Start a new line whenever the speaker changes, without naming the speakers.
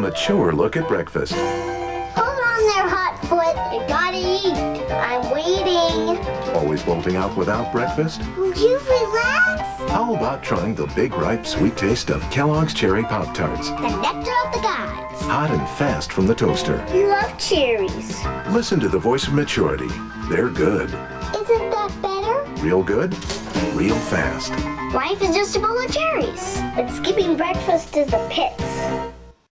mature look at breakfast.
Hold on there, hot foot! You gotta eat. I'm waiting.
Always bolting out without breakfast?
Will you relax?
How about trying the big, ripe, sweet taste of Kellogg's Cherry Pop Tarts?
The nectar of the gods.
Hot and fast from the toaster.
You love cherries.
Listen to the voice of maturity. They're good.
Isn't that better?
Real good, real fast.
Life is just a bowl of cherries. But skipping breakfast is the pits.